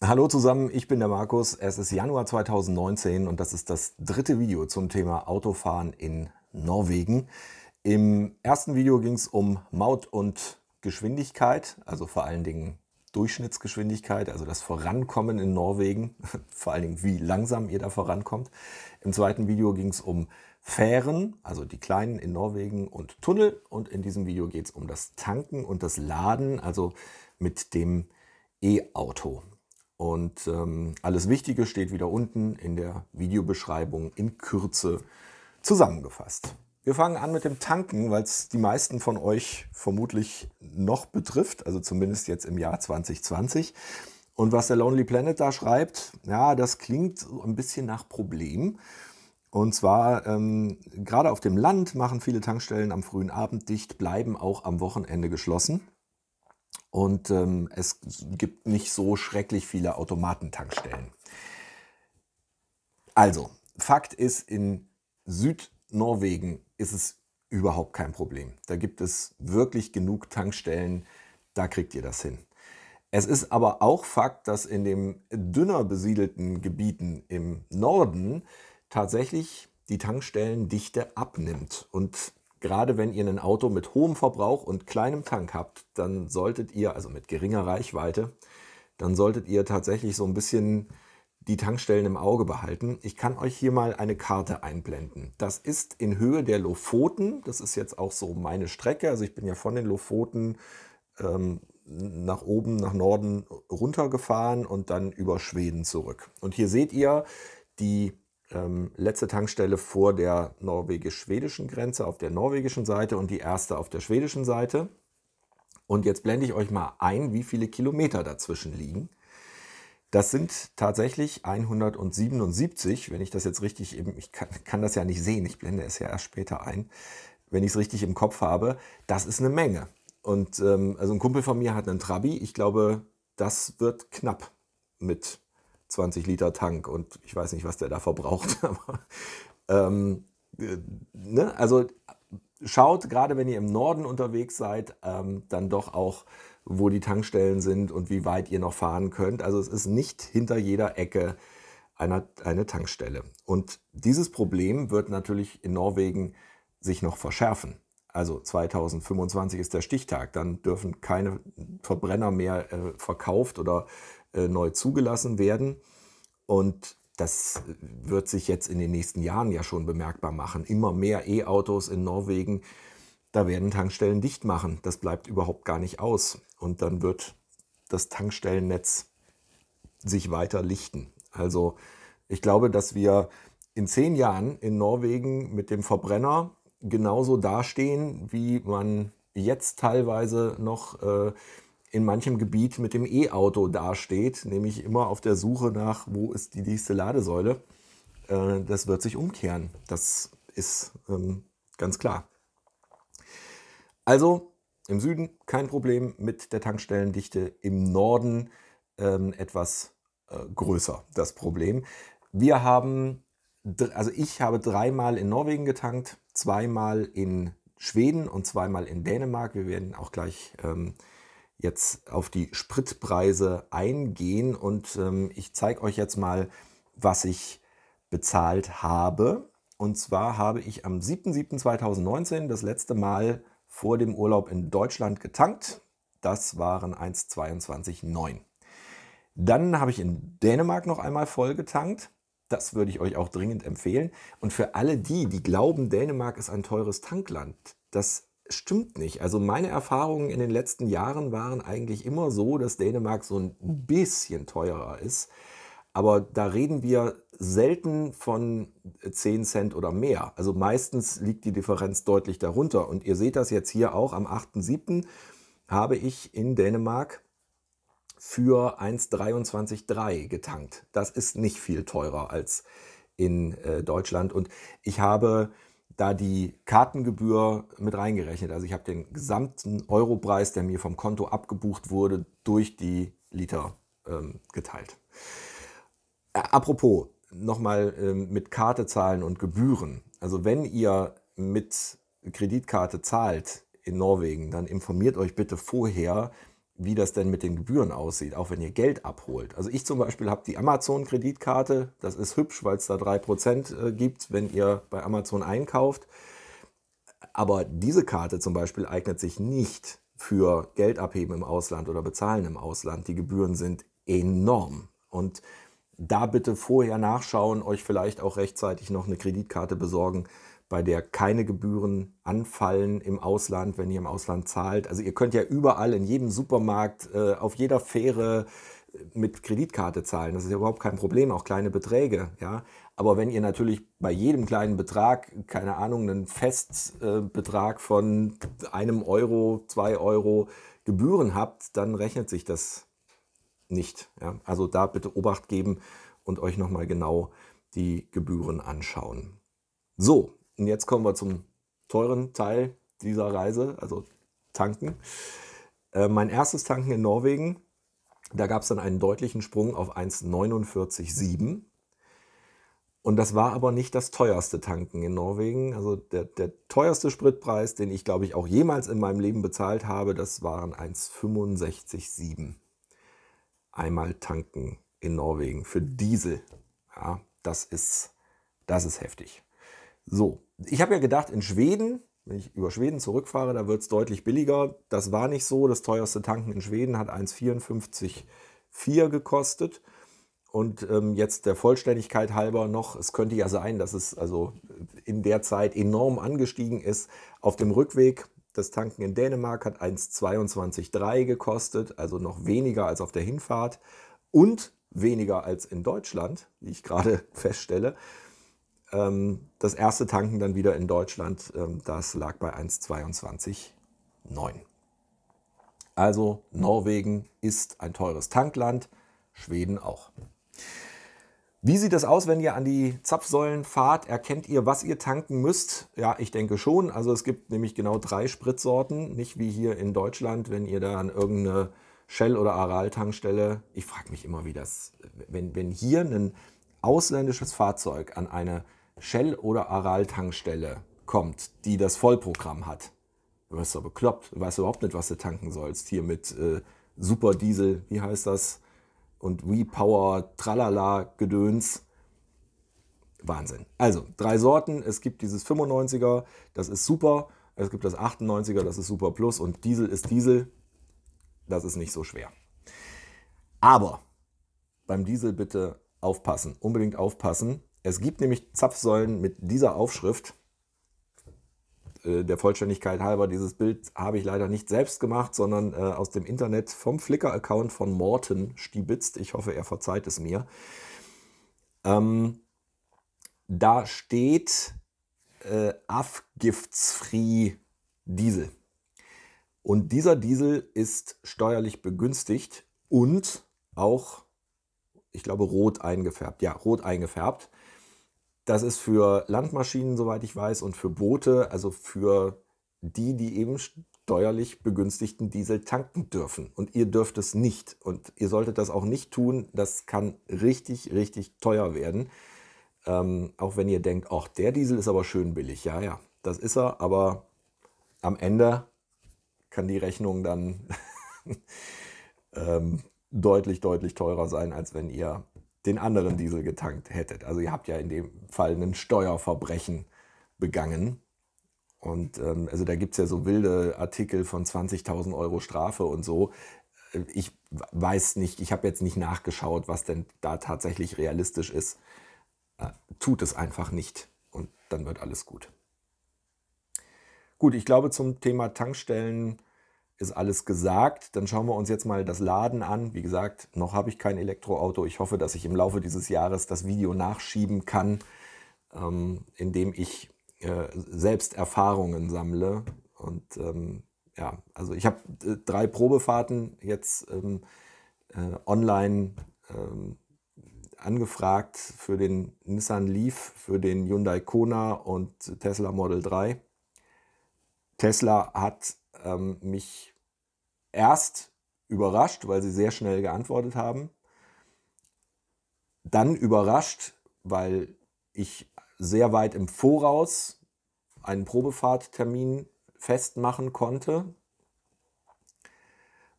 Hallo zusammen, ich bin der Markus. Es ist Januar 2019 und das ist das dritte Video zum Thema Autofahren in Norwegen. Im ersten Video ging es um Maut und Geschwindigkeit, also vor allen Dingen Durchschnittsgeschwindigkeit, also das Vorankommen in Norwegen, vor allen Dingen wie langsam ihr da vorankommt. Im zweiten Video ging es um Fähren, also die kleinen in Norwegen und Tunnel und in diesem Video geht es um das Tanken und das Laden, also mit dem E-Auto. Und ähm, alles Wichtige steht wieder unten in der Videobeschreibung in Kürze zusammengefasst. Wir fangen an mit dem Tanken, weil es die meisten von euch vermutlich noch betrifft, also zumindest jetzt im Jahr 2020. Und was der Lonely Planet da schreibt, ja, das klingt ein bisschen nach Problem. Und zwar, ähm, gerade auf dem Land machen viele Tankstellen am frühen Abend dicht, bleiben auch am Wochenende geschlossen. Und ähm, es gibt nicht so schrecklich viele Automatentankstellen. Also, Fakt ist, in Südnorwegen ist es überhaupt kein Problem. Da gibt es wirklich genug Tankstellen, da kriegt ihr das hin. Es ist aber auch Fakt, dass in den dünner besiedelten Gebieten im Norden tatsächlich die Tankstellendichte abnimmt. Und gerade wenn ihr ein Auto mit hohem Verbrauch und kleinem Tank habt, dann solltet ihr, also mit geringer Reichweite, dann solltet ihr tatsächlich so ein bisschen die Tankstellen im Auge behalten. Ich kann euch hier mal eine Karte einblenden. Das ist in Höhe der Lofoten. Das ist jetzt auch so meine Strecke. Also ich bin ja von den Lofoten ähm, nach oben, nach Norden runtergefahren und dann über Schweden zurück. Und hier seht ihr die ähm, letzte Tankstelle vor der norwegisch-schwedischen Grenze auf der norwegischen Seite und die erste auf der schwedischen Seite. Und jetzt blende ich euch mal ein, wie viele Kilometer dazwischen liegen. Das sind tatsächlich 177, wenn ich das jetzt richtig, eben, ich kann, kann das ja nicht sehen, ich blende es ja erst später ein, wenn ich es richtig im Kopf habe, das ist eine Menge. Und ähm, also ein Kumpel von mir hat einen Trabi, ich glaube, das wird knapp mit 20 Liter Tank und ich weiß nicht, was der da verbraucht. Aber, ähm, äh, ne? Also schaut, gerade wenn ihr im Norden unterwegs seid, ähm, dann doch auch, wo die Tankstellen sind und wie weit ihr noch fahren könnt. Also es ist nicht hinter jeder Ecke einer, eine Tankstelle. Und dieses Problem wird natürlich in Norwegen sich noch verschärfen. Also 2025 ist der Stichtag, dann dürfen keine Verbrenner mehr äh, verkauft oder neu zugelassen werden. Und das wird sich jetzt in den nächsten Jahren ja schon bemerkbar machen. Immer mehr E-Autos in Norwegen, da werden Tankstellen dicht machen. Das bleibt überhaupt gar nicht aus. Und dann wird das Tankstellennetz sich weiter lichten. Also ich glaube, dass wir in zehn Jahren in Norwegen mit dem Verbrenner genauso dastehen, wie man jetzt teilweise noch äh, in manchem Gebiet mit dem E-Auto dasteht, nämlich immer auf der Suche nach, wo ist die nächste Ladesäule. Äh, das wird sich umkehren. Das ist ähm, ganz klar. Also im Süden kein Problem mit der Tankstellendichte, im Norden ähm, etwas äh, größer das Problem. Wir haben, also ich habe dreimal in Norwegen getankt, zweimal in Schweden und zweimal in Dänemark. Wir werden auch gleich ähm, jetzt auf die Spritpreise eingehen und ähm, ich zeige euch jetzt mal, was ich bezahlt habe. Und zwar habe ich am 7.7.2019 das letzte Mal vor dem Urlaub in Deutschland getankt. Das waren 1,22,9. Dann habe ich in Dänemark noch einmal voll getankt. Das würde ich euch auch dringend empfehlen. Und für alle die, die glauben, Dänemark ist ein teures Tankland, das stimmt nicht. Also meine Erfahrungen in den letzten Jahren waren eigentlich immer so, dass Dänemark so ein bisschen teurer ist. Aber da reden wir selten von 10 Cent oder mehr. Also meistens liegt die Differenz deutlich darunter. Und ihr seht das jetzt hier auch am 8.7. habe ich in Dänemark für 1,23,3 getankt. Das ist nicht viel teurer als in äh, Deutschland. Und ich habe da die Kartengebühr mit reingerechnet. Also ich habe den gesamten Europreis, der mir vom Konto abgebucht wurde, durch die Liter ähm, geteilt. Äh, apropos, nochmal ähm, mit Karte zahlen und Gebühren. Also wenn ihr mit Kreditkarte zahlt in Norwegen, dann informiert euch bitte vorher, wie das denn mit den Gebühren aussieht, auch wenn ihr Geld abholt. Also ich zum Beispiel habe die Amazon-Kreditkarte. Das ist hübsch, weil es da 3% äh, gibt, wenn ihr bei Amazon einkauft. Aber diese Karte zum Beispiel eignet sich nicht für Geld abheben im Ausland oder bezahlen im Ausland. Die Gebühren sind enorm. Und da bitte vorher nachschauen, euch vielleicht auch rechtzeitig noch eine Kreditkarte besorgen, bei der keine Gebühren anfallen im Ausland, wenn ihr im Ausland zahlt. Also ihr könnt ja überall in jedem Supermarkt, äh, auf jeder Fähre äh, mit Kreditkarte zahlen. Das ist ja überhaupt kein Problem, auch kleine Beträge. Ja? Aber wenn ihr natürlich bei jedem kleinen Betrag, keine Ahnung, einen Festbetrag äh, von einem Euro, zwei Euro Gebühren habt, dann rechnet sich das nicht. Ja? Also da bitte Obacht geben und euch nochmal genau die Gebühren anschauen. So, und jetzt kommen wir zum teuren Teil dieser Reise, also tanken. Äh, mein erstes Tanken in Norwegen, da gab es dann einen deutlichen Sprung auf 1,49,7. Und das war aber nicht das teuerste Tanken in Norwegen. Also der, der teuerste Spritpreis, den ich glaube ich auch jemals in meinem Leben bezahlt habe, das waren 1,65,7. Einmal tanken in Norwegen für Diesel. Ja, das ist, das ist heftig. So, ich habe ja gedacht, in Schweden, wenn ich über Schweden zurückfahre, da wird es deutlich billiger. Das war nicht so. Das teuerste Tanken in Schweden hat 1,54 gekostet. Und ähm, jetzt der Vollständigkeit halber noch, es könnte ja sein, dass es also in der Zeit enorm angestiegen ist. Auf dem Rückweg, das Tanken in Dänemark hat 1,22,3 gekostet, also noch weniger als auf der Hinfahrt und weniger als in Deutschland, wie ich gerade feststelle. Ähm, das erste Tanken dann wieder in Deutschland, ähm, das lag bei 1,22,9. Also Norwegen ist ein teures Tankland, Schweden auch. Wie sieht es aus, wenn ihr an die Zapfsäulen fahrt? Erkennt ihr, was ihr tanken müsst? Ja, ich denke schon. Also es gibt nämlich genau drei Spritsorten, nicht wie hier in Deutschland, wenn ihr da an irgendeine Shell- oder Aral-Tankstelle, ich frage mich immer, wie das, wenn, wenn hier ein ausländisches Fahrzeug an eine Shell- oder Aral-Tankstelle kommt, die das Vollprogramm hat, du wirst doch bekloppt. Du weißt überhaupt nicht, was du tanken sollst. Hier mit äh, Superdiesel, wie heißt das? Und WePower, Tralala, Gedöns. Wahnsinn. Also, drei Sorten. Es gibt dieses 95er, das ist super. Es gibt das 98er, das ist Super Plus. Und Diesel ist Diesel. Das ist nicht so schwer. Aber beim Diesel bitte aufpassen. Unbedingt aufpassen. Es gibt nämlich Zapfsäulen mit dieser Aufschrift. Äh, der Vollständigkeit halber, dieses Bild habe ich leider nicht selbst gemacht, sondern äh, aus dem Internet vom Flickr-Account von Morten Stibitzt. Ich hoffe, er verzeiht es mir. Ähm, da steht äh, Afgiftsfree Diesel. Und dieser Diesel ist steuerlich begünstigt und auch, ich glaube, rot eingefärbt. Ja, rot eingefärbt. Das ist für Landmaschinen, soweit ich weiß, und für Boote, also für die, die eben steuerlich begünstigten Diesel tanken dürfen. Und ihr dürft es nicht. Und ihr solltet das auch nicht tun. Das kann richtig, richtig teuer werden. Ähm, auch wenn ihr denkt, ach, der Diesel ist aber schön billig. Ja, ja, das ist er. Aber am Ende kann die Rechnung dann ähm, deutlich, deutlich teurer sein, als wenn ihr den anderen Diesel getankt hättet. Also ihr habt ja in dem Fall ein Steuerverbrechen begangen. Und ähm, also da gibt es ja so wilde Artikel von 20.000 Euro Strafe und so. Ich weiß nicht, ich habe jetzt nicht nachgeschaut, was denn da tatsächlich realistisch ist. Äh, tut es einfach nicht und dann wird alles gut. Gut, ich glaube zum Thema Tankstellen ist alles gesagt. Dann schauen wir uns jetzt mal das Laden an. Wie gesagt, noch habe ich kein Elektroauto. Ich hoffe, dass ich im Laufe dieses Jahres das Video nachschieben kann, ähm, indem ich äh, selbst Erfahrungen sammle. Und ähm, ja, also ich habe äh, drei Probefahrten jetzt ähm, äh, online ähm, angefragt für den Nissan Leaf, für den Hyundai Kona und Tesla Model 3. Tesla hat ähm, mich erst überrascht, weil sie sehr schnell geantwortet haben. Dann überrascht, weil ich sehr weit im Voraus einen Probefahrttermin festmachen konnte.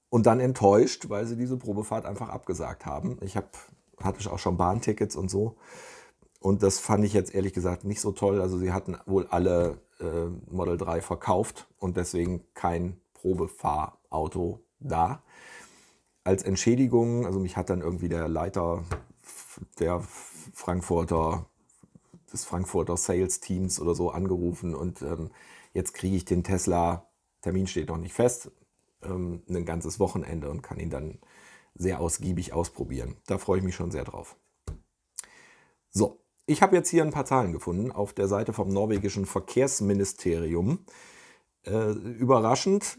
und dann enttäuscht, weil sie diese Probefahrt einfach abgesagt haben. Ich hab, hatte auch schon Bahntickets und so. Und das fand ich jetzt ehrlich gesagt nicht so toll. Also sie hatten wohl alle Model 3 verkauft und deswegen kein Probefahrauto da. Als Entschädigung, also mich hat dann irgendwie der Leiter der Frankfurter, des Frankfurter Sales Teams oder so angerufen und ähm, jetzt kriege ich den Tesla, Termin steht noch nicht fest, ähm, ein ganzes Wochenende und kann ihn dann sehr ausgiebig ausprobieren. Da freue ich mich schon sehr drauf. So, ich habe jetzt hier ein paar Zahlen gefunden auf der Seite vom norwegischen Verkehrsministerium. Äh, überraschend,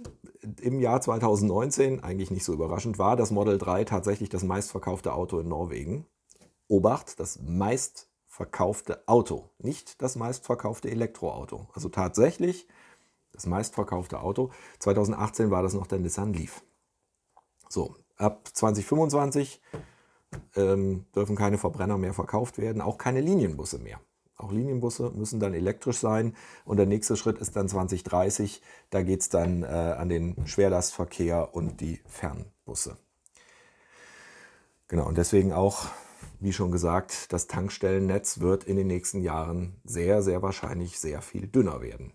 im Jahr 2019, eigentlich nicht so überraschend, war das Model 3 tatsächlich das meistverkaufte Auto in Norwegen. Obacht, das meistverkaufte Auto, nicht das meistverkaufte Elektroauto. Also tatsächlich das meistverkaufte Auto. 2018 war das noch der Nissan Leaf. So, ab 2025 ähm, dürfen keine Verbrenner mehr verkauft werden, auch keine Linienbusse mehr. Auch Linienbusse müssen dann elektrisch sein. Und der nächste Schritt ist dann 2030. Da geht es dann äh, an den Schwerlastverkehr und die Fernbusse. Genau, und deswegen auch, wie schon gesagt, das Tankstellennetz wird in den nächsten Jahren sehr, sehr wahrscheinlich sehr viel dünner werden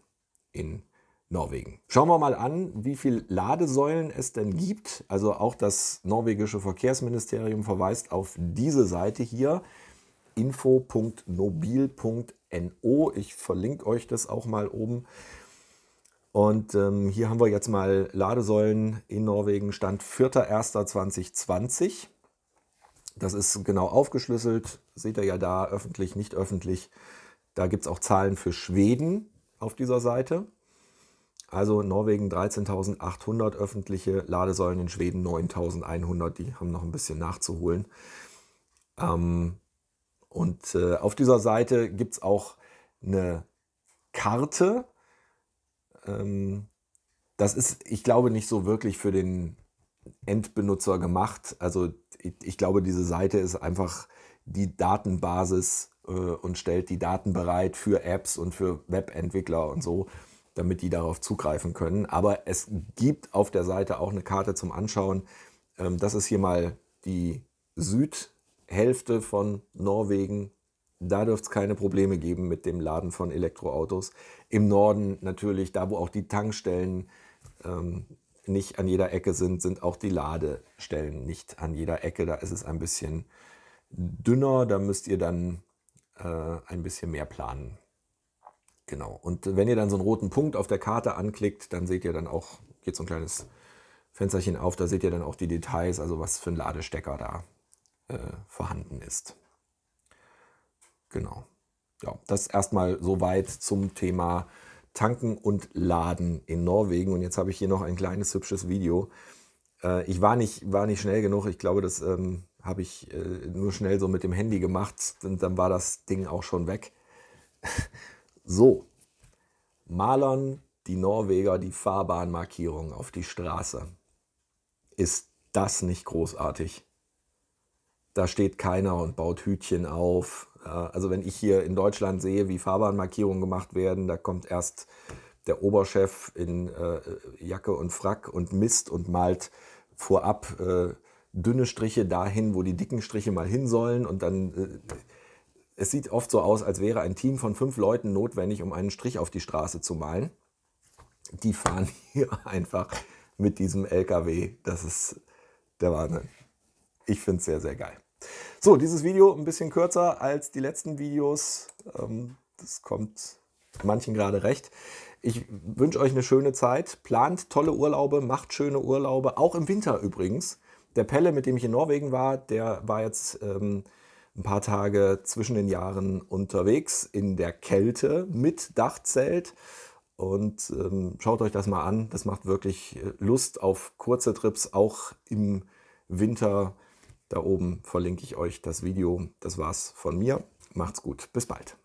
in Norwegen. Schauen wir mal an, wie viele Ladesäulen es denn gibt. Also auch das norwegische Verkehrsministerium verweist auf diese Seite hier info.nobil.no. Ich verlinke euch das auch mal oben. Und ähm, hier haben wir jetzt mal Ladesäulen in Norwegen, Stand 4.1.2020. Das ist genau aufgeschlüsselt, seht ihr ja da, öffentlich, nicht öffentlich. Da gibt es auch Zahlen für Schweden auf dieser Seite. Also in Norwegen 13.800 öffentliche Ladesäulen, in Schweden 9.100. Die haben noch ein bisschen nachzuholen. Ähm, und äh, auf dieser Seite gibt es auch eine Karte. Ähm, das ist, ich glaube, nicht so wirklich für den Endbenutzer gemacht. Also ich, ich glaube, diese Seite ist einfach die Datenbasis äh, und stellt die Daten bereit für Apps und für Webentwickler und so damit die darauf zugreifen können. Aber es gibt auf der Seite auch eine Karte zum Anschauen. Ähm, das ist hier mal die Südhälfte von Norwegen. Da dürfte es keine Probleme geben mit dem Laden von Elektroautos. Im Norden natürlich, da wo auch die Tankstellen ähm, nicht an jeder Ecke sind, sind auch die Ladestellen nicht an jeder Ecke. Da ist es ein bisschen dünner, da müsst ihr dann äh, ein bisschen mehr planen. Genau. Und wenn ihr dann so einen roten Punkt auf der Karte anklickt, dann seht ihr dann auch, geht so ein kleines Fensterchen auf, da seht ihr dann auch die Details, also was für ein Ladestecker da äh, vorhanden ist. Genau. Ja, das erstmal soweit zum Thema Tanken und Laden in Norwegen. Und jetzt habe ich hier noch ein kleines hübsches Video. Äh, ich war nicht, war nicht schnell genug. Ich glaube, das ähm, habe ich äh, nur schnell so mit dem Handy gemacht und dann war das Ding auch schon weg. So, malern die Norweger die Fahrbahnmarkierung auf die Straße. Ist das nicht großartig? Da steht keiner und baut Hütchen auf. Also wenn ich hier in Deutschland sehe, wie Fahrbahnmarkierungen gemacht werden, da kommt erst der Oberchef in äh, Jacke und Frack und misst und malt vorab äh, dünne Striche dahin, wo die dicken Striche mal hin sollen und dann äh, es sieht oft so aus, als wäre ein Team von fünf Leuten notwendig, um einen Strich auf die Straße zu malen. Die fahren hier einfach mit diesem LKW. Das ist der Wahnsinn. Ich finde es sehr, sehr geil. So, dieses Video ein bisschen kürzer als die letzten Videos. Ähm, das kommt manchen gerade recht. Ich wünsche euch eine schöne Zeit. Plant tolle Urlaube, macht schöne Urlaube, auch im Winter übrigens. Der Pelle, mit dem ich in Norwegen war, der war jetzt ähm, ein paar Tage zwischen den Jahren unterwegs in der Kälte mit Dachzelt. Und ähm, schaut euch das mal an. Das macht wirklich äh, Lust auf kurze Trips, auch im Winter. Da oben verlinke ich euch das Video. Das war's von mir. Macht's gut. Bis bald.